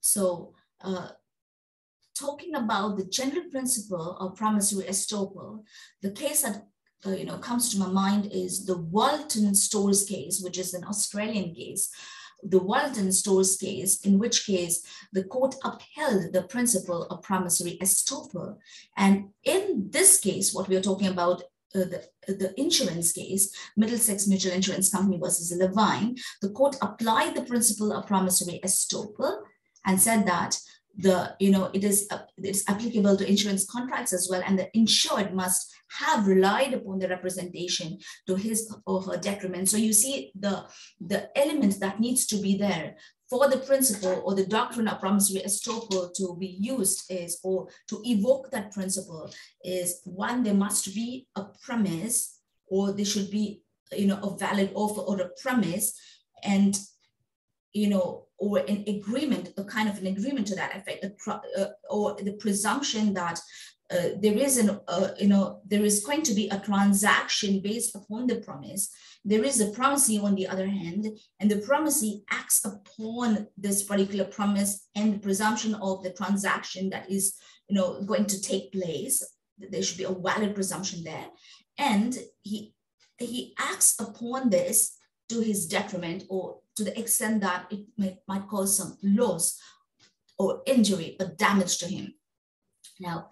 So uh, talking about the general principle of promissory estoppel, the case that uh, you know comes to my mind is the Walton Stores case, which is an Australian case. The Walton Stores case, in which case the court upheld the principle of promissory estoppel. And in this case, what we are talking about uh, the, the insurance case, Middlesex Mutual Insurance Company versus Levine, the court applied the principle of promissory estoppel and said that the you know it is it's applicable to insurance contracts as well and the insured must have relied upon the representation to his or her detriment. So you see the the element that needs to be there for the principle or the doctrine of promissory estoppel to be used is or to evoke that principle is one there must be a premise or there should be you know a valid offer or a premise and you know or an agreement, a kind of an agreement to that effect, uh, or the presumption that uh, there is an, uh, you know, there is going to be a transaction based upon the promise. There is a promisee on the other hand, and the promisee acts upon this particular promise and the presumption of the transaction that is, you know, going to take place. There should be a valid presumption there, and he he acts upon this to his detriment or to the extent that it may, might cause some loss or injury or damage to him. Now,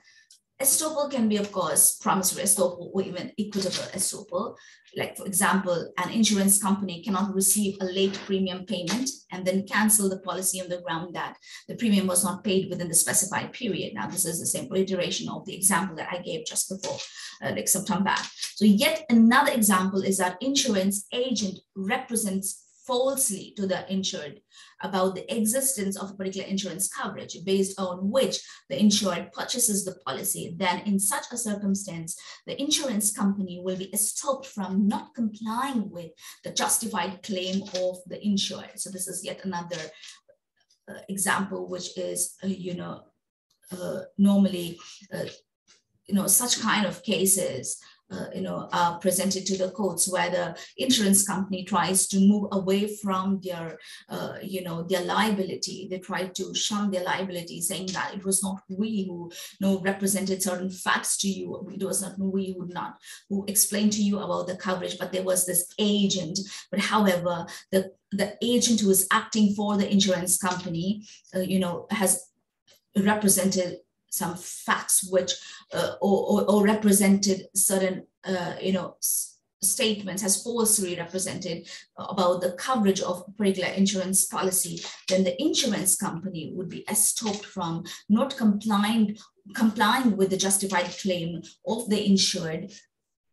estoppel can be, of course, promissory estoppel or even equitable estoppel. Like, for example, an insurance company cannot receive a late premium payment and then cancel the policy on the ground that the premium was not paid within the specified period. Now, this is the same iteration of the example that I gave just before, uh, like some time back. So yet another example is that insurance agent represents falsely to the insured about the existence of a particular insurance coverage based on which the insured purchases the policy, then in such a circumstance, the insurance company will be stopped from not complying with the justified claim of the insured. So this is yet another uh, example, which is, uh, you know, uh, normally, uh, you know, such kind of cases uh, you know, are presented to the courts where the insurance company tries to move away from their, uh, you know, their liability. They try to shun their liability, saying that it was not we who you know, represented certain facts to you. It was not we who not who explained to you about the coverage, but there was this agent. But however, the the agent who is acting for the insurance company, uh, you know, has represented some facts which uh, or, or, or, represented certain uh, you know statements has falsely represented about the coverage of a particular insurance policy, then the insurance company would be stopped from not complying complying with the justified claim of the insured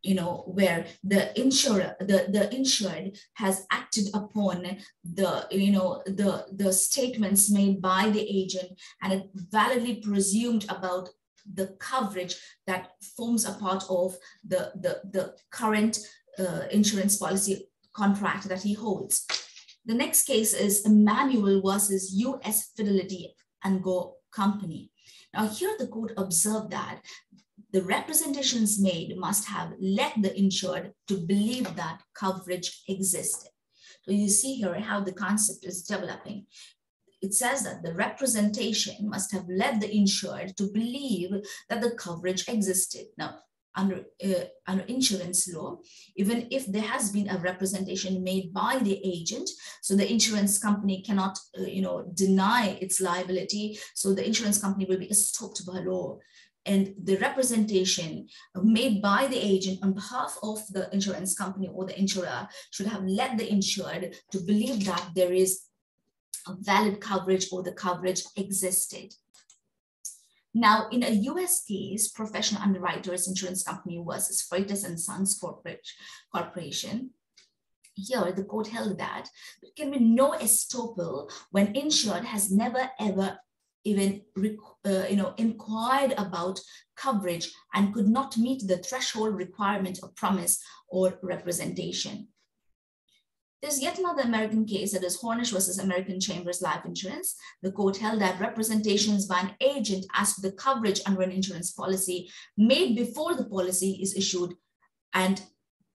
you know, where the insurer, the, the insured has acted upon the, you know, the, the statements made by the agent and it validly presumed about the coverage that forms a part of the, the, the current uh, insurance policy contract that he holds. The next case is Emmanuel versus US Fidelity and Go Company. Now here the court observed that the representations made must have led the insured to believe that coverage existed. So you see here how the concept is developing. It says that the representation must have led the insured to believe that the coverage existed. Now, under, uh, under insurance law, even if there has been a representation made by the agent, so the insurance company cannot, uh, you know, deny its liability. So the insurance company will be stopped by law and the representation made by the agent on behalf of the insurance company or the insurer should have led the insured to believe that there is a valid coverage or the coverage existed. Now, in a US case, professional underwriters insurance company versus Freitas and Sons Corporation, here the court held that there can be no estoppel when insured has never ever even uh, you know inquired about coverage and could not meet the threshold requirement of promise or representation. There's yet another American case that is Hornish versus American Chambers Life Insurance. The court held that representations by an agent as to the coverage under an insurance policy made before the policy is issued and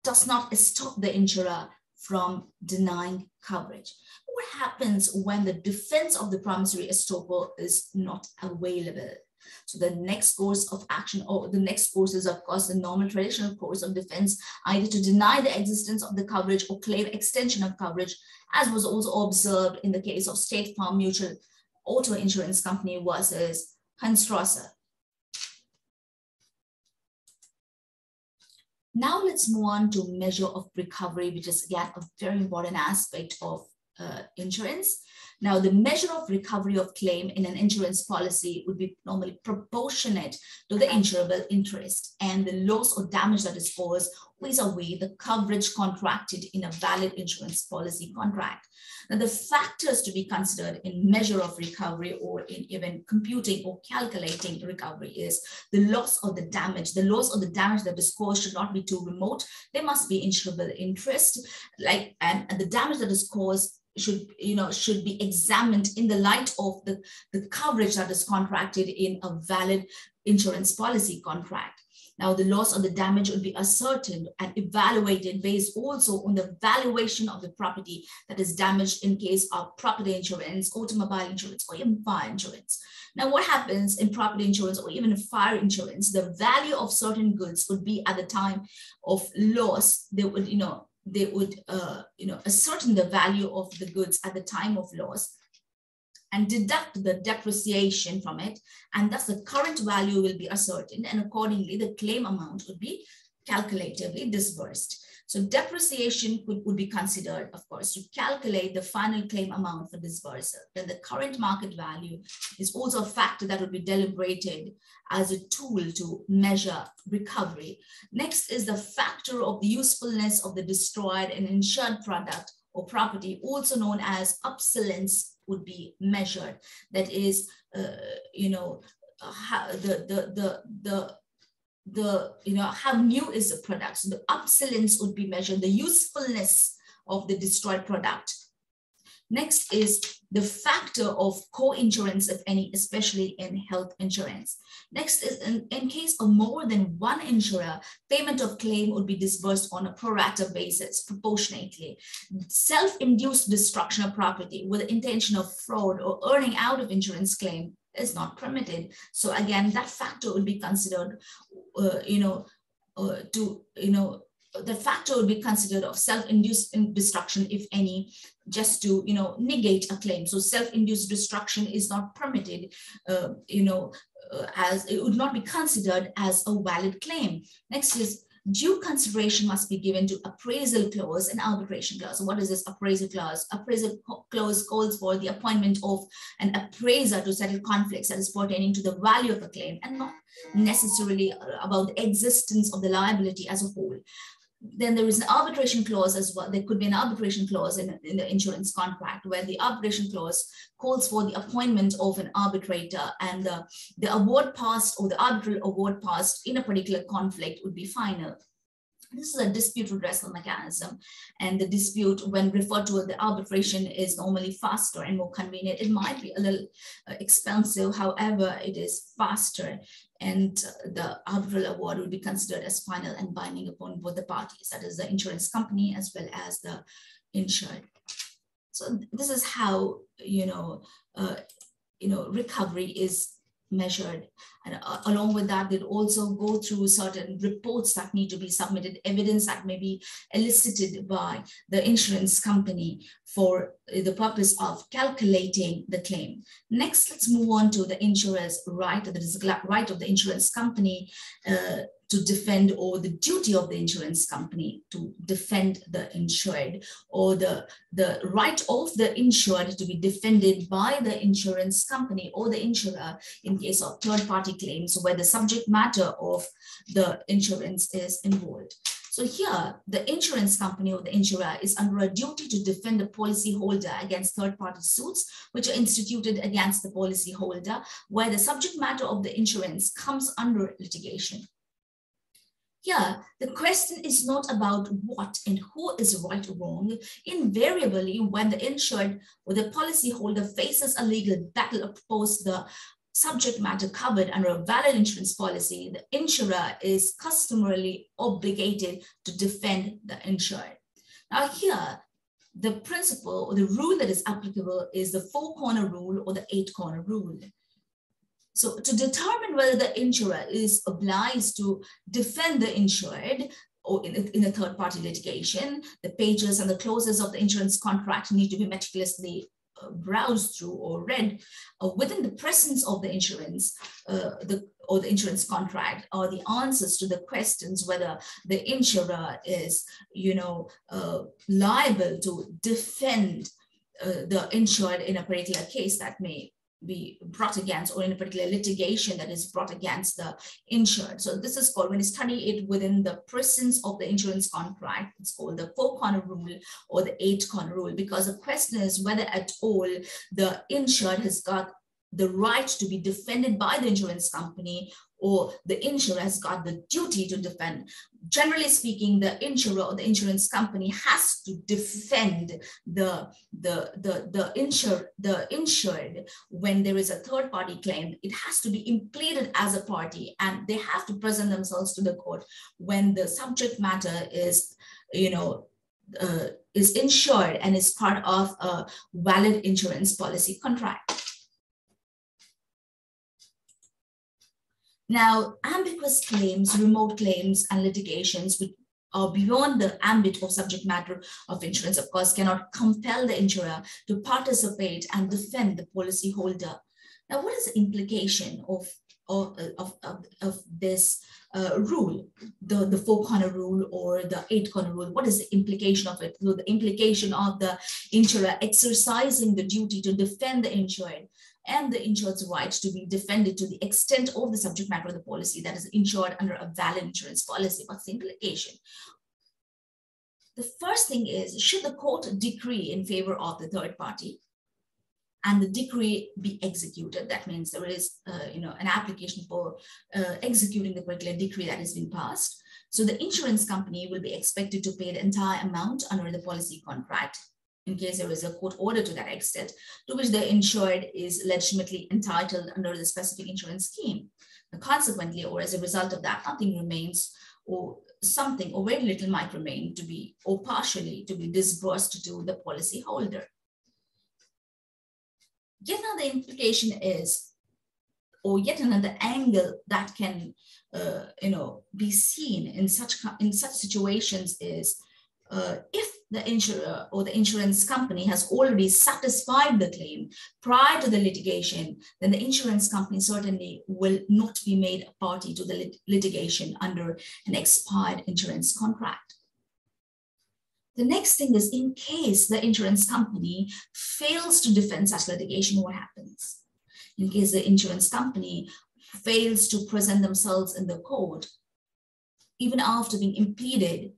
does not stop the insurer from denying coverage happens when the defense of the promissory estoppel is not available? So the next course of action or the next course is of course the normal traditional course of defense, either to deny the existence of the coverage or claim extension of coverage, as was also observed in the case of State Farm Mutual Auto Insurance Company versus Huntsrosser. Now let's move on to measure of recovery, which is again a very important aspect of uh, insurance. Now, the measure of recovery of claim in an insurance policy would be normally proportionate to the insurable interest and the loss or damage that is caused vis-a-vis the coverage contracted in a valid insurance policy contract. Now, the factors to be considered in measure of recovery or in even computing or calculating recovery is the loss or the damage. The loss or the damage that is caused should not be too remote. There must be insurable interest, like and, and the damage that is caused should you know should be examined in the light of the, the coverage that is contracted in a valid insurance policy contract. Now, the loss or the damage would be ascertained and evaluated based also on the valuation of the property that is damaged in case of property insurance, automobile insurance, or even fire insurance. Now, what happens in property insurance or even fire insurance, the value of certain goods would be at the time of loss, they would, you know, they would, uh, you know, ascertain the value of the goods at the time of loss and deduct the depreciation from it. And thus the current value will be ascertained and accordingly the claim amount would be calculatively disbursed. So depreciation could, would be considered, of course, to calculate the final claim amount for disbursal. Then the current market value is also a factor that would be deliberated as a tool to measure recovery. Next is the factor of the usefulness of the destroyed and insured product or property, also known as obsolescence, would be measured. That is, uh, you know, how the, the, the, the the you know how new is the product so the obsolescence would be measured the usefulness of the destroyed product next is the factor of co-insurance if any especially in health insurance next is in, in case of more than one insurer payment of claim would be disbursed on a pro rata basis proportionately self-induced destruction of property with the intention of fraud or earning out of insurance claim is not permitted. So again, that factor would be considered, uh, you know, uh, to, you know, the factor would be considered of self-induced destruction, if any, just to, you know, negate a claim. So self-induced destruction is not permitted, uh, you know, uh, as it would not be considered as a valid claim. Next is due consideration must be given to appraisal clause and arbitration clause. So what is this appraisal clause? Appraisal clause calls for the appointment of an appraiser to settle conflicts that is pertaining to the value of a claim and not necessarily about the existence of the liability as a whole then there is an arbitration clause as well. There could be an arbitration clause in, in the insurance contract where the arbitration clause calls for the appointment of an arbitrator and the, the award passed or the arbitral award passed in a particular conflict would be final. This is a dispute redressal mechanism. And the dispute, when referred to the arbitration, is normally faster and more convenient. It might be a little uh, expensive, however, it is faster. And the arbitral award will be considered as final and binding upon both the parties, that is the insurance company as well as the insured. So this is how, you know, uh, you know, recovery is measured. And uh, along with that, they'll also go through certain reports that need to be submitted, evidence that may be elicited by the insurance company for the purpose of calculating the claim. Next, let's move on to the insurer's right, the right of the insurance company uh, to defend or the duty of the insurance company to defend the insured or the, the right of the insured to be defended by the insurance company or the insurer in case of third party claims where the subject matter of the insurance is involved. So here, the insurance company or the insurer is under a duty to defend the policyholder against third-party suits, which are instituted against the policyholder, where the subject matter of the insurance comes under litigation. Here, the question is not about what and who is right or wrong. Invariably, when the insured or the policyholder faces a legal battle opposed the subject matter covered under a valid insurance policy, the insurer is customarily obligated to defend the insured. Now here, the principle or the rule that is applicable is the four corner rule or the eight corner rule. So to determine whether the insurer is obliged to defend the insured or in, in a third party litigation, the pages and the clauses of the insurance contract need to be meticulously uh, browsed through or read. Uh, within the presence of the insurance, uh, the or the insurance contract or the answers to the questions whether the insurer is, you know, uh, liable to defend uh, the insured in a particular case that may be brought against or in a particular litigation that is brought against the insured. So this is called, when you study it within the presence of the insurance contract, it's called the four corner rule or the eight corner rule, because the question is whether at all the insured has got the right to be defended by the insurance company or the insurer has got the duty to defend. Generally speaking, the insurer or the insurance company has to defend the, the, the, the, insure, the insured when there is a third party claim. It has to be impleaded as a party and they have to present themselves to the court when the subject matter is, you know, uh, is insured and is part of a valid insurance policy contract. Now, ambiguous claims, remote claims, and litigations which are beyond the ambit of subject matter of insurance, of course, cannot compel the insurer to participate and defend the policyholder. Now, what is the implication of, of, of, of, of this uh, rule, the, the four corner rule or the eight corner rule? What is the implication of it? So the implication of the insurer exercising the duty to defend the insured and the insured's right to be defended to the extent of the subject matter of the policy that is insured under a valid insurance policy. What's the implication? The first thing is, should the court decree in favor of the third party and the decree be executed, that means there is uh, you know, an application for uh, executing the particular decree that has been passed. So the insurance company will be expected to pay the entire amount under the policy contract in case there is a court order to that extent, to which the insured is legitimately entitled under the specific insurance scheme. And consequently, or as a result of that, nothing remains or something or very little might remain to be or partially to be disbursed to the policyholder. Yet another implication is, or yet another angle that can, uh, you know, be seen in such in such situations is uh, if the insurer uh, or the insurance company has already satisfied the claim prior to the litigation, then the insurance company certainly will not be made a party to the lit litigation under an expired insurance contract. The next thing is in case the insurance company fails to defend such litigation, what happens? In case the insurance company fails to present themselves in the court, even after being impeded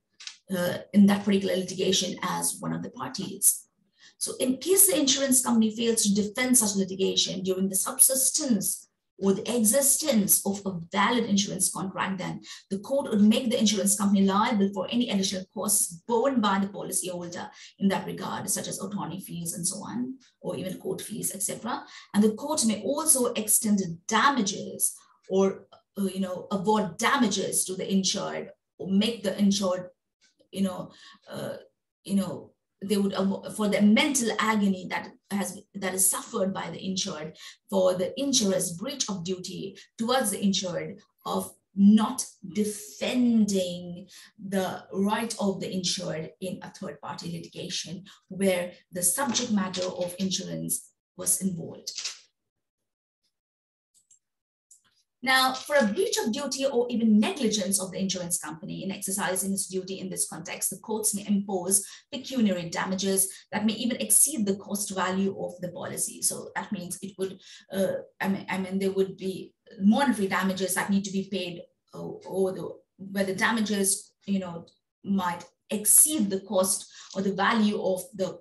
uh, in that particular litigation as one of the parties. So in case the insurance company fails to defend such litigation during the subsistence or the existence of a valid insurance contract, then the court would make the insurance company liable for any additional costs borne by the policyholder in that regard, such as attorney fees and so on, or even court fees, etc. And the court may also extend damages or uh, you know award damages to the insured or make the insured you know, uh, you know, they would for the mental agony that has that is suffered by the insured for the insurer's breach of duty towards the insured of not defending the right of the insured in a third party litigation where the subject matter of insurance was involved. Now, for a breach of duty or even negligence of the insurance company in exercising its duty in this context, the courts may impose pecuniary damages that may even exceed the cost value of the policy. So that means it would, uh, I, mean, I mean, there would be monetary damages that need to be paid or, or the, where the damages, you know, might exceed the cost or the value of the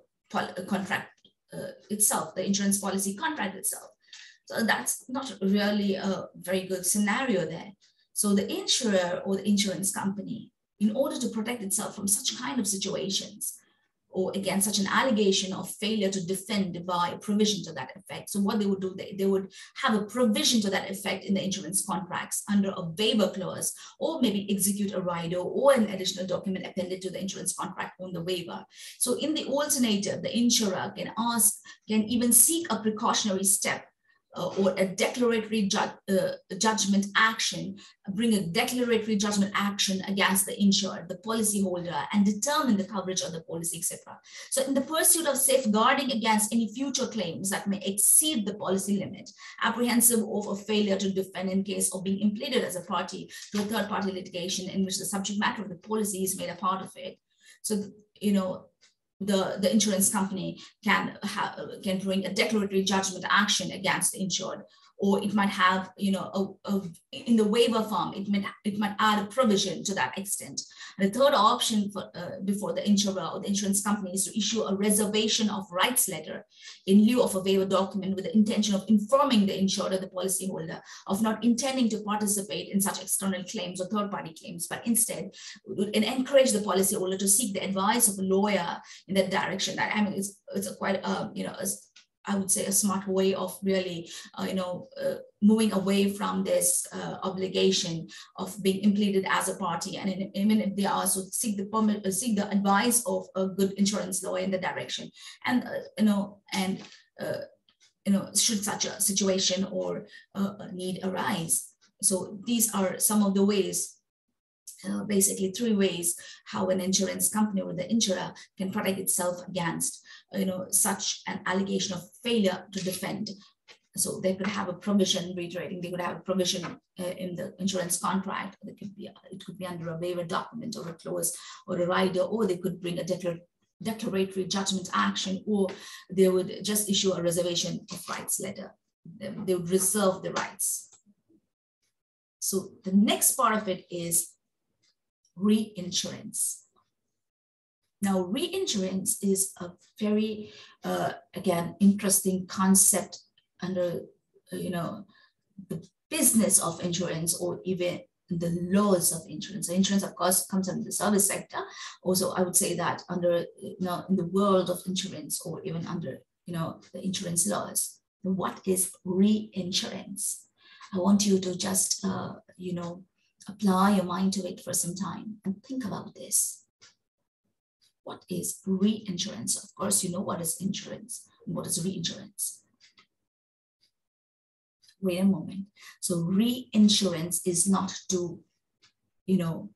contract uh, itself, the insurance policy contract itself. So that's not really a very good scenario there. So the insurer or the insurance company, in order to protect itself from such kind of situations, or against such an allegation of failure to defend by a provision to that effect. So what they would do, they, they would have a provision to that effect in the insurance contracts under a waiver clause, or maybe execute a rider or an additional document appended to the insurance contract on the waiver. So in the alternative, the insurer can ask, can even seek a precautionary step uh, or a declaratory ju uh, judgment action, bring a declaratory judgment action against the insured, the policyholder, and determine the coverage of the policy, etc. So in the pursuit of safeguarding against any future claims that may exceed the policy limit, apprehensive of a failure to defend in case of being impleaded as a party to a third party litigation in which the subject matter of the policy is made a part of it. So, you know, the, the insurance company can, can bring a declaratory judgment action against the insured or it might have, you know, a, a, in the waiver form, it might, it might add a provision to that extent. The third option for, uh, before the insurer or the insurance company is to issue a reservation of rights letter in lieu of a waiver document with the intention of informing the insured or the policyholder of not intending to participate in such external claims or third party claims, but instead and encourage the policyholder to seek the advice of a lawyer in that direction. That I mean, it's, it's quite, um, you know, I would say a smart way of really, uh, you know, uh, moving away from this uh, obligation of being implemented as a party. And even if they also seek the permit, uh, seek the advice of a good insurance lawyer in the direction. And, uh, you know, and, uh, you know, should such a situation or need arise. So these are some of the ways basically three ways how an insurance company or the insurer can protect itself against you know such an allegation of failure to defend. So they could have a provision reiterating they could have a provision uh, in the insurance contract. It could be it could be under a waiver document or a clause or a rider or they could bring a declar declaratory judgment action or they would just issue a reservation of rights letter. They would reserve the rights. So the next part of it is reinsurance. Now, reinsurance is a very, uh, again, interesting concept under, uh, you know, the business of insurance or even the laws of insurance. Insurance, of course, comes under the service sector. Also, I would say that under, you know, in the world of insurance or even under, you know, the insurance laws. What is reinsurance? I want you to just, uh, you know, apply your mind to it for some time and think about this. What is reinsurance? Of course, you know what is insurance and what is reinsurance. Wait a moment. So reinsurance is not to, you know,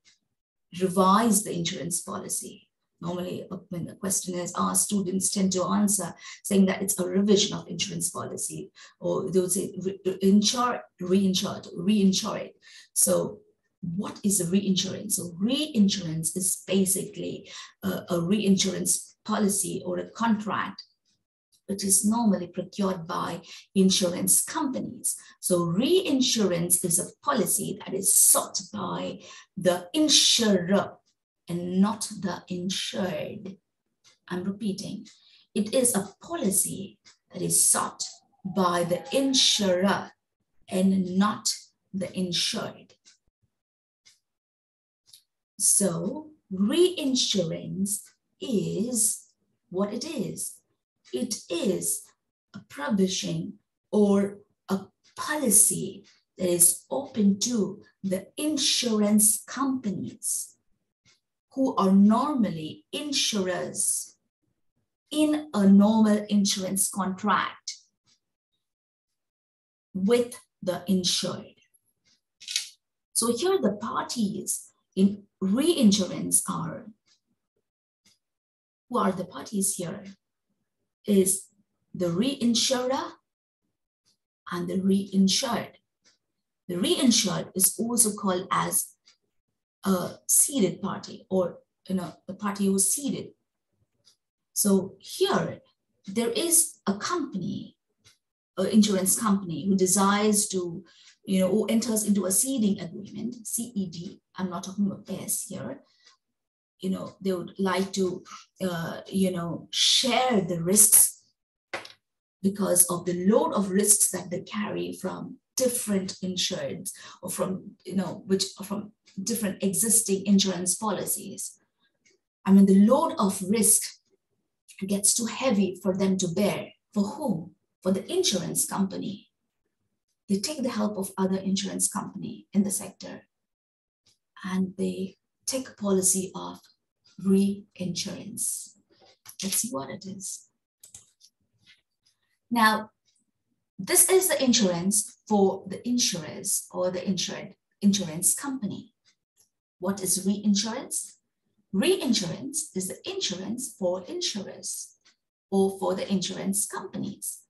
revise the insurance policy. Normally, when the question is asked, students tend to answer saying that it's a revision of insurance policy, or they would say insure, reinsure, reinsure it. So what is a reinsurance? So reinsurance is basically a, a reinsurance policy or a contract which is normally procured by insurance companies. So reinsurance is a policy that is sought by the insurer and not the insured. I'm repeating, it is a policy that is sought by the insurer and not the insured. So reinsurance is what it is. It is a provision or a policy that is open to the insurance companies who are normally insurers in a normal insurance contract with the insured. So here the parties in reinsurance are, who are the parties here, is the reinsurer and the reinsured. The reinsured is also called as a ceded party or you know, the party who ceded. So here, there is a company, an insurance company who desires to you know, who enters into a ceding agreement, CED, I'm not talking about S here, you know, they would like to, uh, you know, share the risks because of the load of risks that they carry from different insureds or from, you know, which from different existing insurance policies. I mean, the load of risk gets too heavy for them to bear. For whom? For the insurance company. They take the help of other insurance company in the sector and they take a policy of reinsurance. Let's see what it is. Now, this is the insurance for the insurers or the insured insurance company. What is reinsurance? Reinsurance is the insurance for insurers or for the insurance companies.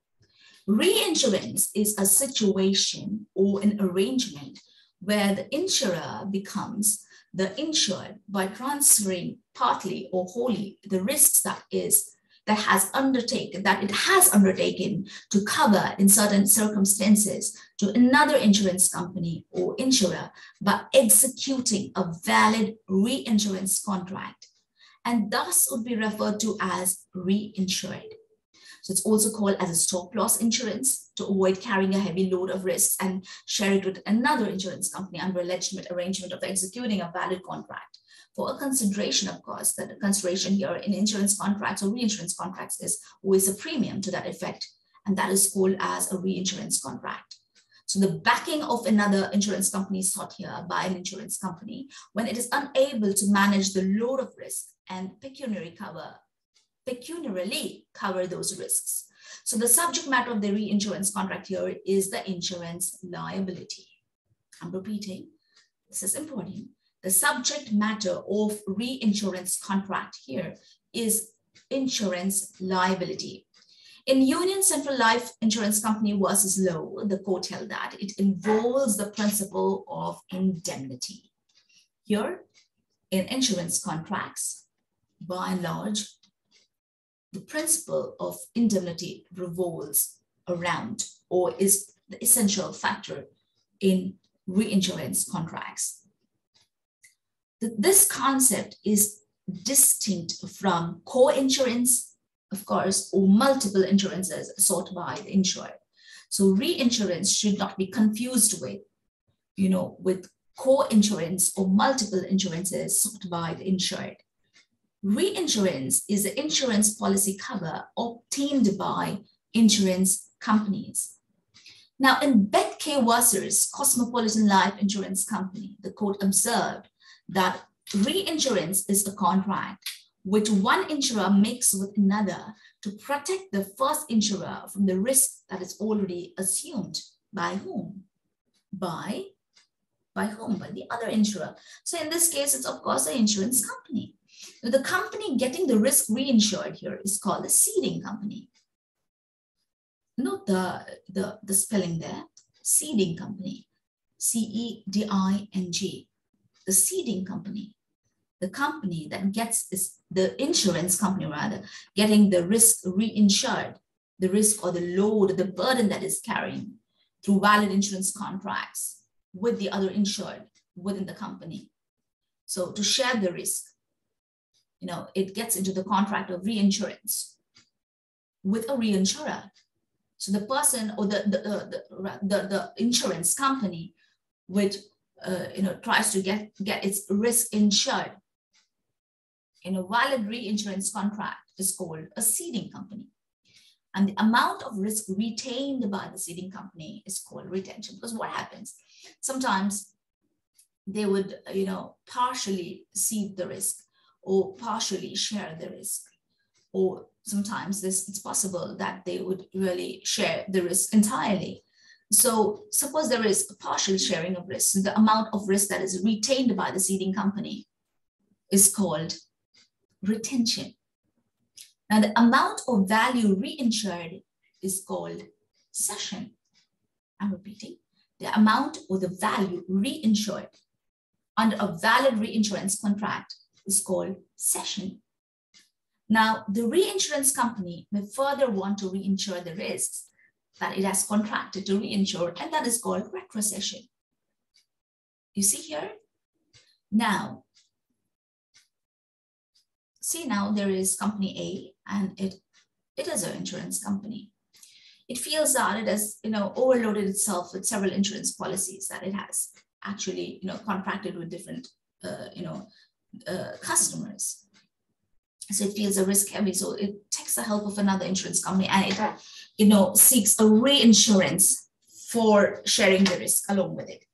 Reinsurance is a situation or an arrangement where the insurer becomes the insured by transferring partly or wholly the risks that is that has undertaken, that it has undertaken to cover in certain circumstances to another insurance company or insurer by executing a valid reinsurance contract and thus would be referred to as reinsured. So it's also called as a stop loss insurance to avoid carrying a heavy load of risks and share it with another insurance company under a legitimate arrangement of executing a valid contract for a consideration, of course, that the consideration here in insurance contracts or reinsurance contracts is always a premium to that effect. And that is called as a reinsurance contract. So the backing of another insurance company is sought here by an insurance company when it is unable to manage the load of risk and pecuniary cover, pecuniarily cover those risks. So the subject matter of the reinsurance contract here is the insurance liability. I'm repeating, this is important the subject matter of reinsurance contract here is insurance liability. In Union Central Life Insurance Company versus Lowe, the court held that it involves the principle of indemnity. Here, in insurance contracts, by and large, the principle of indemnity revolves around or is the essential factor in reinsurance contracts this concept is distinct from co-insurance, of course, or multiple insurances sought by the insured. So reinsurance should not be confused with, you know, with co-insurance or multiple insurances sought by the insured. Reinsurance is the insurance policy cover obtained by insurance companies. Now, in Beth K. Wasser's Cosmopolitan Life Insurance Company, the court observed that reinsurance is a contract which one insurer makes with another to protect the first insurer from the risk that is already assumed. By whom? By, by whom? By the other insurer. So in this case, it's of course an insurance company. The company getting the risk reinsured here is called a ceding company. Note the, the, the spelling there, ceding company, C-E-D-I-N-G the ceding company, the company that gets is the insurance company rather, getting the risk reinsured, the risk or the load, the burden that is carrying through valid insurance contracts with the other insured within the company. So to share the risk, you know, it gets into the contract of reinsurance with a reinsurer. So the person or the, the, the, the, the insurance company which, uh, you know, tries to get, get its risk insured in a valid reinsurance contract is called a ceding company. And the amount of risk retained by the ceding company is called retention. Because what happens? Sometimes they would, you know, partially cede the risk or partially share the risk. Or sometimes this, it's possible that they would really share the risk entirely. So suppose there is a partial sharing of risk, the amount of risk that is retained by the ceding company is called retention. Now the amount of value reinsured is called cession. I'm repeating, the amount or the value reinsured under a valid reinsurance contract is called cession. Now, the reinsurance company may further want to reinsure the risks that it has contracted to reinsure, and that is called retrocession. You see here? Now, see now there is company A and it, it is an insurance company. It feels that it has, you know, overloaded itself with several insurance policies that it has actually, you know, contracted with different, uh, you know, uh, customers. So it feels a risk heavy. So it takes the help of another insurance company and it, you know, seeks a reinsurance for sharing the risk along with it.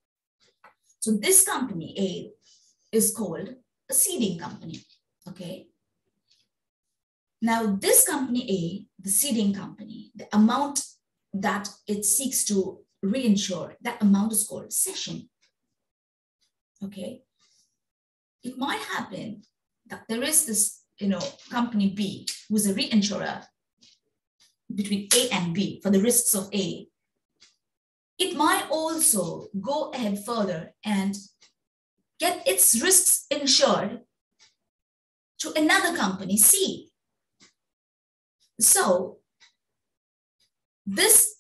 So this company A is called a ceding company. Okay. Now this company A, the ceding company, the amount that it seeks to reinsure, that amount is called cession. Okay. It might happen that there is this, you know, company B who's a reinsurer between A and B for the risks of A. It might also go ahead further and get its risks insured to another company, C. So this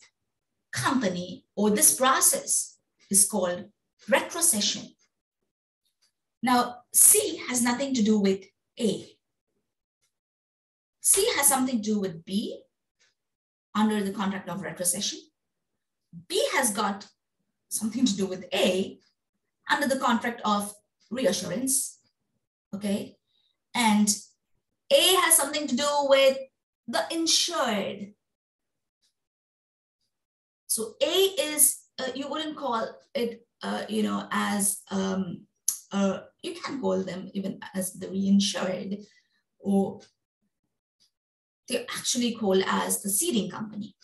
company or this process is called retrocession. Now, C has nothing to do with A. C has something to do with B under the contract of retrocession. B has got something to do with A under the contract of reassurance. Okay. And A has something to do with the insured. So A is, uh, you wouldn't call it, uh, you know, as, um, uh, you can call them even as the reinsured, or they're actually called as the ceding company.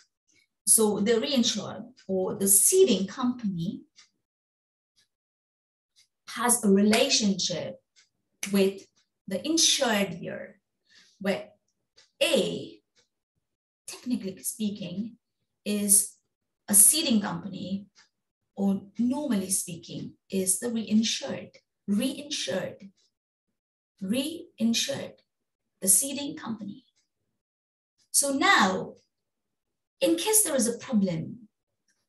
So the reinsured or the ceding company has a relationship with the insured here, where A, technically speaking, is a ceding company, or normally speaking, is the reinsured, reinsured, reinsured, the ceding company. So now, in case there is a problem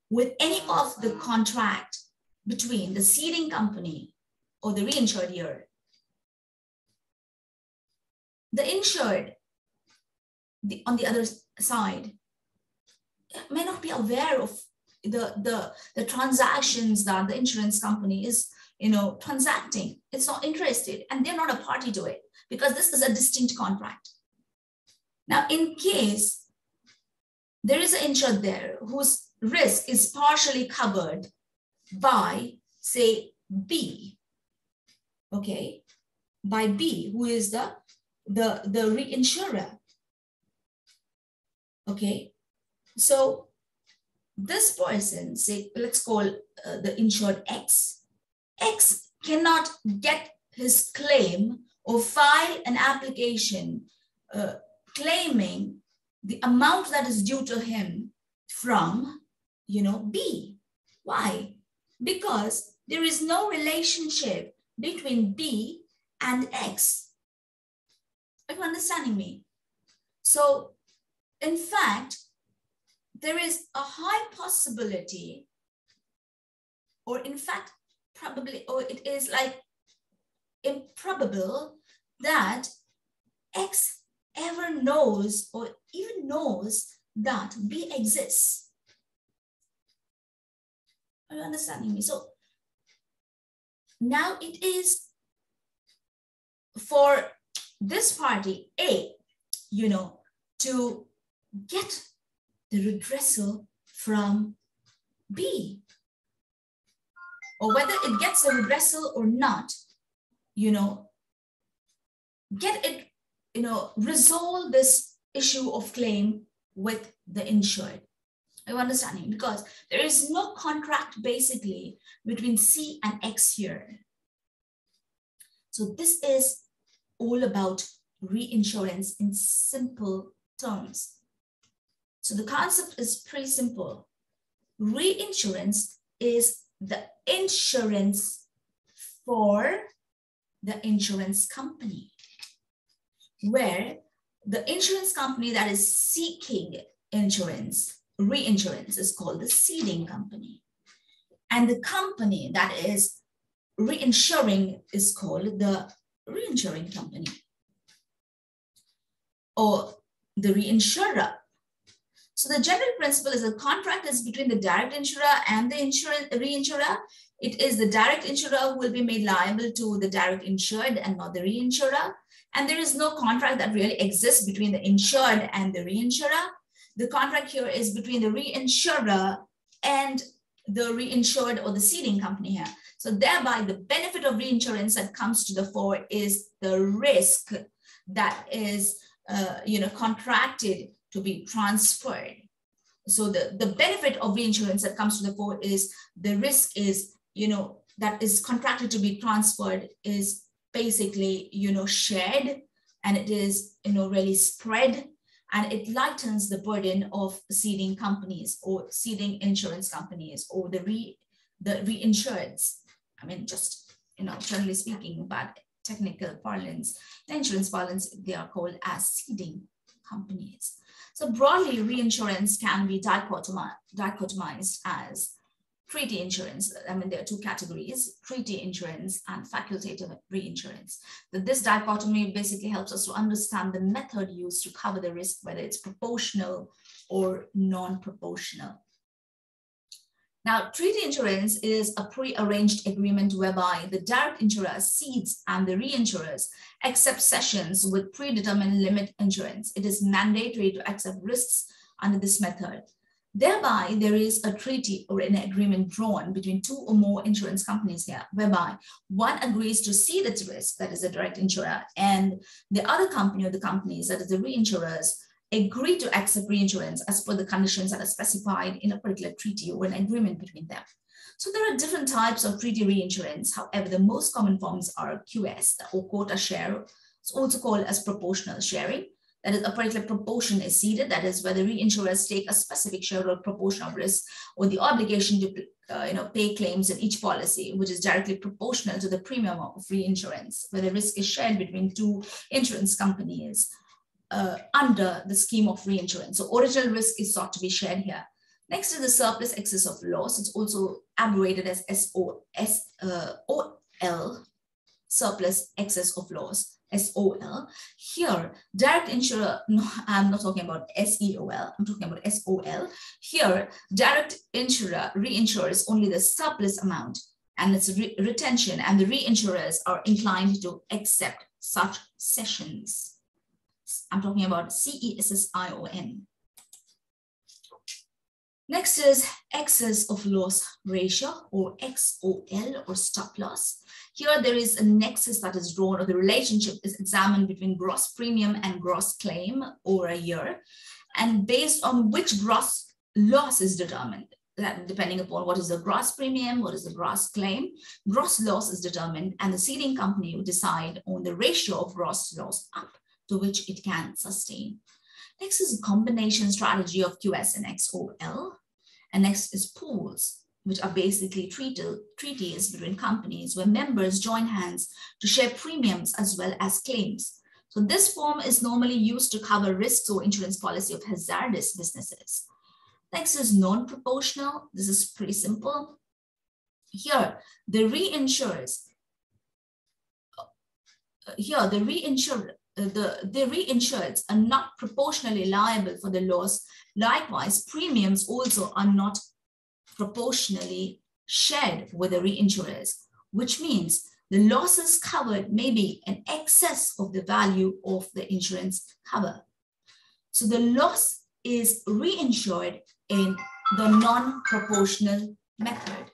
with any of the contract between the ceding company or the reinsured year, the insured the, on the other side may not be aware of the, the, the transactions that the insurance company is you know, transacting. It's not interested and they're not a party to it because this is a distinct contract. Now, in case there is an insured there whose risk is partially covered by, say, B, okay, by B, who is the, the, the reinsurer, okay, so this person, say, let's call uh, the insured X. X cannot get his claim or file an application uh, claiming the amount that is due to him from, you know, B. Why? Because there is no relationship between B and X. Are you understanding me? So, in fact, there is a high possibility, or in fact, probably, or it is like improbable that X ever knows or even knows that B exists. Are you understanding me? So now it is for this party, A, you know, to get the redressal from B. Or whether it gets the redressal or not, you know, get it, you know, resolve this issue of claim with the insured. Are you understanding? Because there is no contract basically between C and X here. So this is all about reinsurance in simple terms. So the concept is pretty simple. Reinsurance is the insurance for the insurance company, where the insurance company that is seeking insurance, reinsurance, is called the ceding company. And the company that is reinsuring is called the reinsuring company or the reinsurer so the general principle is a contract is between the direct insurer and the insurance reinsurer. It is the direct insurer who will be made liable to the direct insured and not the reinsurer. And there is no contract that really exists between the insured and the reinsurer. The contract here is between the reinsurer and the reinsured or the ceding company here. So thereby the benefit of reinsurance that comes to the fore is the risk that is uh, you know, contracted to be transferred. So the, the benefit of reinsurance that comes to the fore is the risk is, you know, that is contracted to be transferred is basically, you know, shared and it is, you know, really spread and it lightens the burden of ceding companies or ceding insurance companies or the re the reinsureds. I mean, just you know, generally speaking, but technical parlance, the insurance parlance, they are called as ceding companies. So broadly, reinsurance can be dichotomized as treaty insurance. I mean, there are two categories, treaty insurance and facultative reinsurance. But this dichotomy basically helps us to understand the method used to cover the risk, whether it's proportional or non-proportional. Now, treaty insurance is a pre-arranged agreement whereby the direct insurer cedes and the reinsurers accept cessions with predetermined limit insurance. It is mandatory to accept risks under this method. Thereby, there is a treaty or an agreement drawn between two or more insurance companies here, whereby one agrees to cede its risk, that is a direct insurer, and the other company or the companies, that is the reinsurers, agree to accept reinsurance as per the conditions that are specified in a particular treaty or an agreement between them. So there are different types of treaty reinsurance. However, the most common forms are QS or quota share. It's also called as proportional sharing that is a particular proportion is ceded, that is where the reinsurers take a specific share or proportion of risk or the obligation to uh, you know, pay claims in each policy, which is directly proportional to the premium of reinsurance, where the risk is shared between two insurance companies uh, under the scheme of reinsurance. So original risk is sought to be shared here. Next is the surplus excess of loss. It's also abbreviated as SOS, uh, surplus excess of loss. SOL. Here, direct insurer, no, I'm not talking about SEOL, I'm talking about SOL. Here, direct insurer reinsures only the surplus amount and its re retention, and the reinsurers are inclined to accept such cessions. I'm talking about CESSION. Next is excess of loss ratio or XOL or stop loss. Here there is a nexus that is drawn or the relationship is examined between gross premium and gross claim over a year and based on which gross loss is determined that depending upon what is the gross premium, what is the gross claim, gross loss is determined and the ceding company will decide on the ratio of gross loss up to which it can sustain. Next is a combination strategy of QS and XOL. And next is pools, which are basically treaties between companies where members join hands to share premiums as well as claims. So this form is normally used to cover risks or insurance policy of hazardous businesses. Next is non-proportional. This is pretty simple. Here, the reinsurers, uh, here the reinsurer, Uh, the, the reinsureds are not proportionally liable for the loss. Likewise, premiums also are not proportionally shared with the reinsurers, which means the losses covered may be in excess of the value of the insurance cover. So the loss is reinsured in the non-proportional method.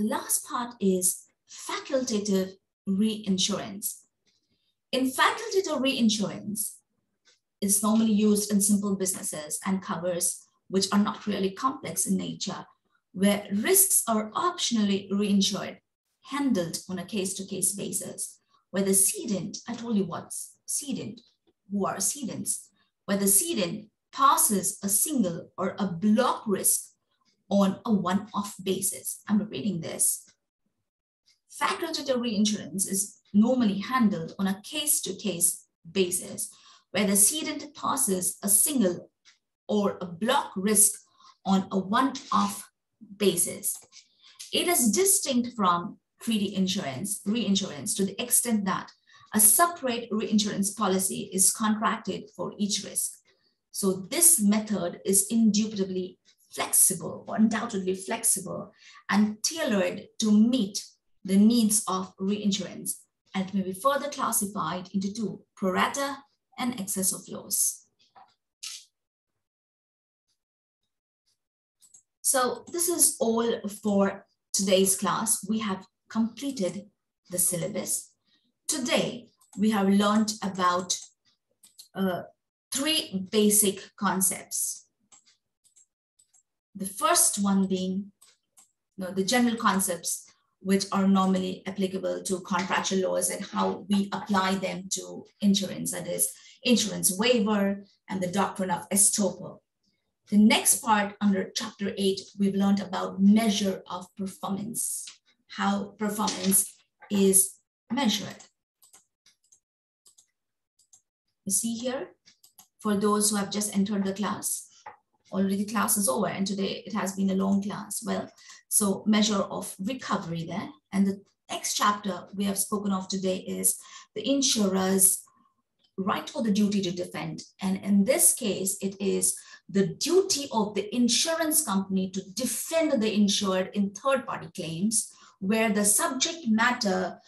The last part is facultative reinsurance. In facultative reinsurance, it's normally used in simple businesses and covers which are not really complex in nature, where risks are optionally reinsured, handled on a case-to-case -case basis, where the cedent, I told you what's cedent, who are cedents, where the cedent passes a single or a block risk on a one-off basis. I'm repeating this. Facultative reinsurance is normally handled on a case-to-case -case basis, where the cedent passes a single or a block risk on a one-off basis. It is distinct from treaty insurance, reinsurance, to the extent that a separate reinsurance policy is contracted for each risk. So this method is indubitably flexible, undoubtedly flexible, and tailored to meet the needs of reinsurance, and may be further classified into two, pro rata and excess of loss. So this is all for today's class. We have completed the syllabus. Today, we have learned about uh, three basic concepts. The first one being you know, the general concepts which are normally applicable to contractual laws and how we apply them to insurance, that is insurance waiver and the doctrine of estoppel. The next part under chapter eight, we've learned about measure of performance, how performance is measured. You see here, for those who have just entered the class, already class is over and today it has been a long class. Well, so measure of recovery there. And the next chapter we have spoken of today is the insurer's right or the duty to defend. And in this case, it is the duty of the insurance company to defend the insured in third party claims where the subject matter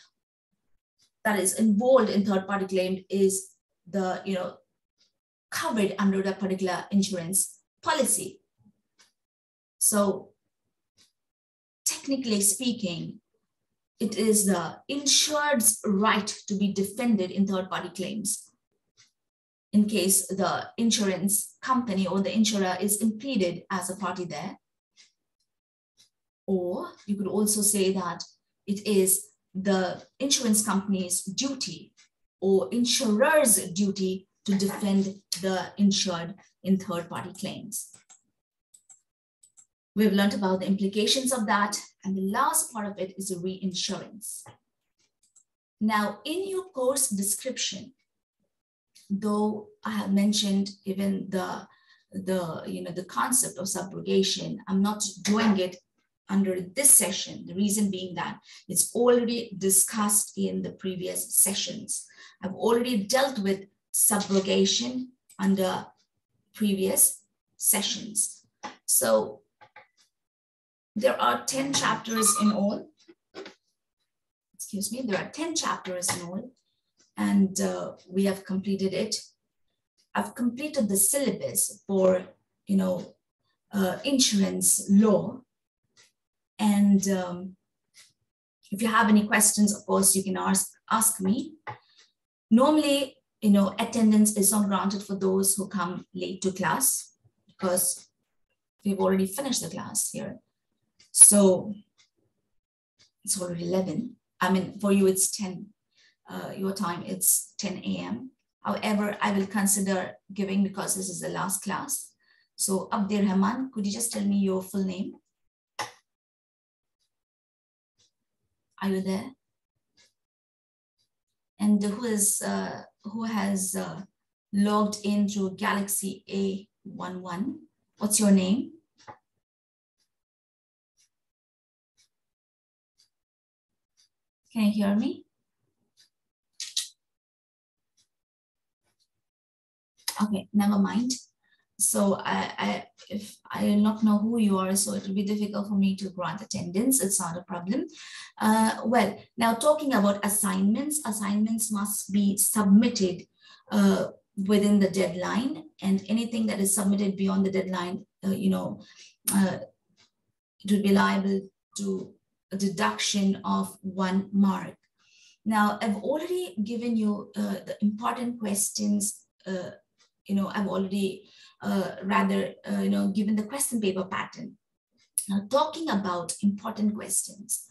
that is involved in third party claim is the, you know, covered under that particular insurance policy. So technically speaking, it is the insured's right to be defended in third party claims in case the insurance company or the insurer is impleaded as a party there. Or you could also say that it is the insurance company's duty or insurer's duty to defend the insured in third party claims. We've learned about the implications of that. And the last part of it is reinsurance. Now, in your course description, though I have mentioned even the, the, you know, the concept of subrogation, I'm not doing it under this session. The reason being that it's already discussed in the previous sessions. I've already dealt with subrogation under previous sessions. So there are 10 chapters in all. Excuse me, there are 10 chapters in all, and uh, we have completed it. I've completed the syllabus for, you know, uh, insurance law. And um, if you have any questions, of course, you can ask, ask me. Normally, you know, attendance is not granted for those who come late to class because we've already finished the class here. So it's already 11. I mean, for you, it's 10. Uh, your time, it's 10 a.m. However, I will consider giving because this is the last class. So Abdir Rahman, could you just tell me your full name? Are you there? And who is uh, who has uh, logged in through Galaxy A11? What's your name? Can you hear me? Okay, never mind. So I, I, if I will not know who you are, so it will be difficult for me to grant attendance. It's not a problem. Uh, well, now talking about assignments, assignments must be submitted uh, within the deadline and anything that is submitted beyond the deadline, uh, you know, uh, it would be liable to a deduction of one mark. Now, I've already given you uh, the important questions, uh, you know, I've already uh, rather, uh, you know, given the question paper pattern. Now, talking about important questions.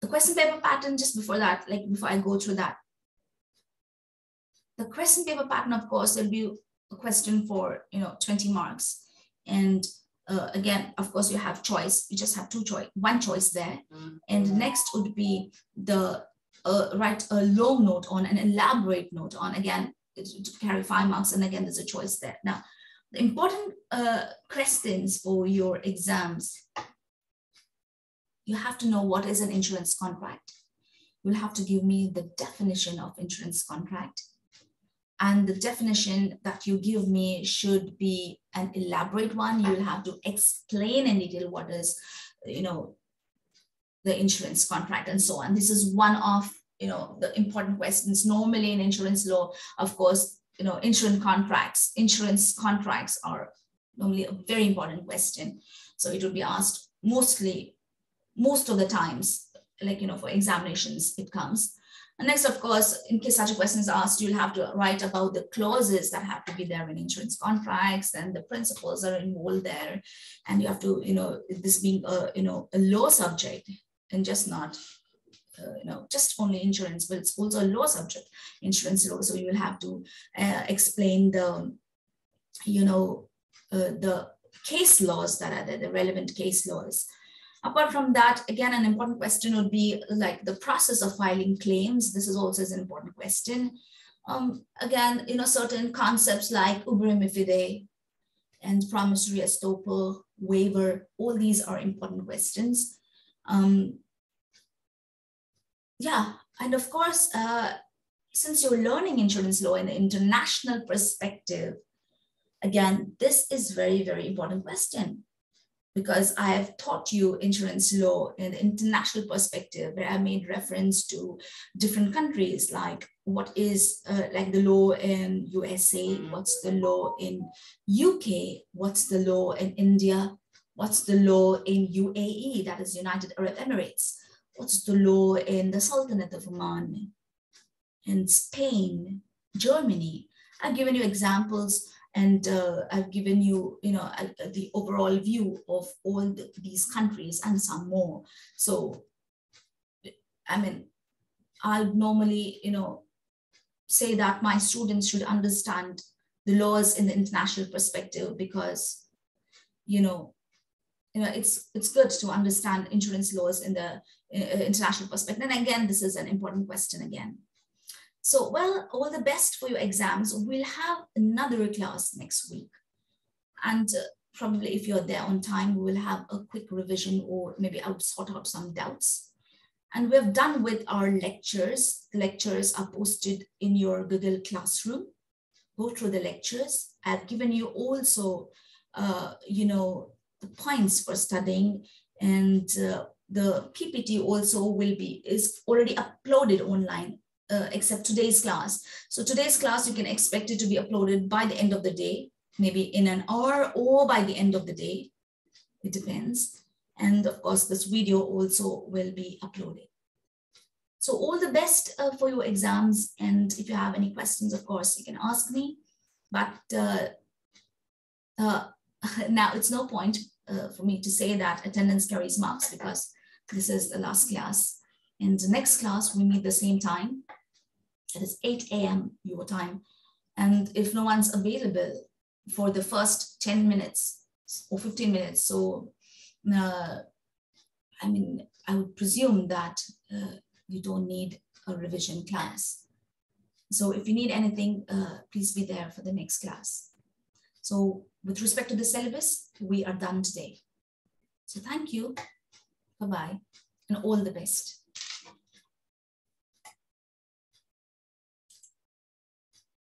The question paper pattern, just before that, like before I go through that, the question paper pattern, of course, there'll be a question for, you know, 20 marks. And uh, again, of course, you have choice. You just have two choice, one choice there. Mm-hmm. And next would be the uh, write a long note on an elaborate note on again to carry five marks. And again, there's a choice there. Now, the important uh, questions for your exams, you have to know what is an insurance contract. You'll have to give me the definition of insurance contract. and the definition that you give me should be an elaborate one. You'll have to explain in detail what is, you know, the insurance contract and so on. This is one of, you know, the important questions. Normally in insurance law, of course, you know, insurance contracts, insurance contracts are normally a very important question. So it will be asked mostly, most of the times, like, you know, for examinations, it comes. And next, of course, in case such a question is asked, you'll have to write about the clauses that have to be there in insurance contracts and the principles are involved there. And you have to, you know, this being a, you know, a law subject and just not, you know, just only insurance, but it's also a law subject, insurance law. So you will have to uh, explain the, you know, uh, the case laws that are there, the relevant case laws. Apart from that, again, an important question would be like the process of filing claims. This is also an important question. Um, again, you know, certain concepts like uberrimae fidei and promissory estoppel, waiver, all these are important questions. Um, yeah, and of course, uh, since you're learning insurance law in the international perspective, again, this is very, very important question because I have taught you insurance law in the international perspective, where I made reference to different countries, like what is uh, like the law in USA, what's the law in UK, what's the law in India, what's the law in UAE, that is United Arab Emirates, what's the law in the Sultanate of Oman, in Spain, Germany. I've given you examples and uh, I've given you, you know, the overall view of all the, these countries and some more. So, I mean, I'll normally, you know, say that my students should understand the laws in the international perspective because, you know, you know, it's it's good to understand insurance laws in the uh, international perspective. And again, this is an important question again. So, well, all the best for your exams. We'll have another class next week. And uh, probably if you're there on time, we will have a quick revision or maybe I'll sort out some doubts. And we're done with our lectures. The lectures are posted in your Google Classroom. Go through the lectures. I've given you also, uh, you know, the points for studying and uh, the PPT also will be, is already uploaded online uh, except today's class. So today's class, you can expect it to be uploaded by the end of the day, maybe in an hour or by the end of the day. It depends. And of course, this video also will be uploaded. So all the best uh, for your exams. And if you have any questions, of course, you can ask me. But uh, uh now it's no point uh, for me to say that attendance carries marks because this is the last class. In the next class, we meet the same time. It is 8 a.m. your time. And if no one's available for the first 10 minutes or 15 minutes, so uh, I mean, I would presume that uh, you don't need a revision class. So if you need anything, uh, please be there for the next class. So with respect to the syllabus, we are done today. So thank you. Bye-bye and all the best.